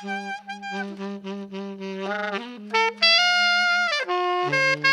Thank you.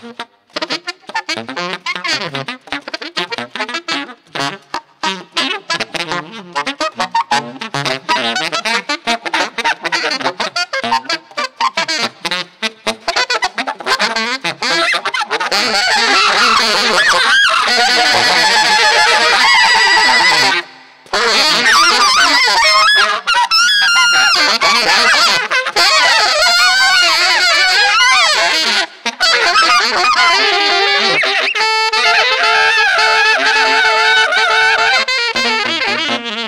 Thank you. Ha ha ha ha!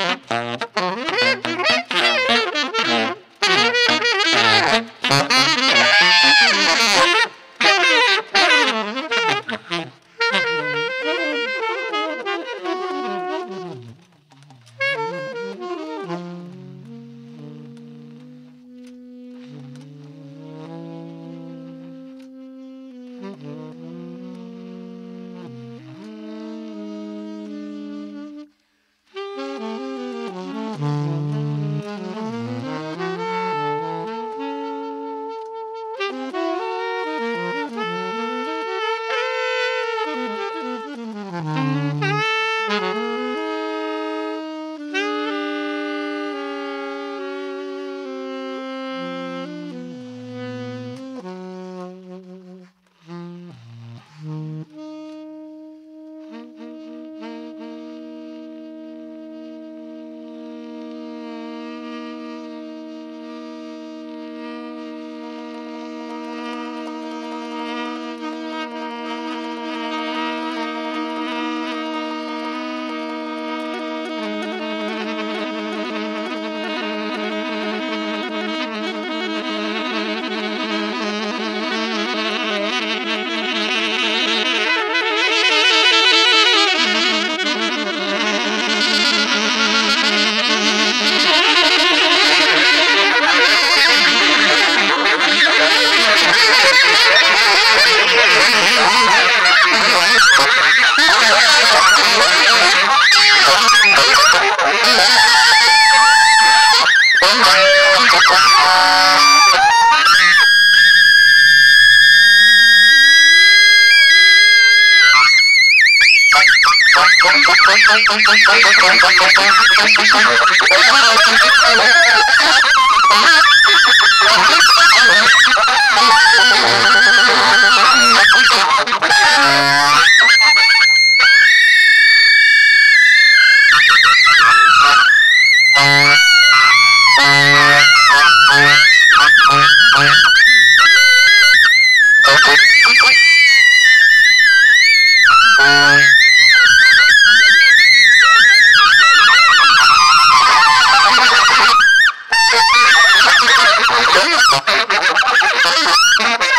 Oh, my God. Ha ha ha ha!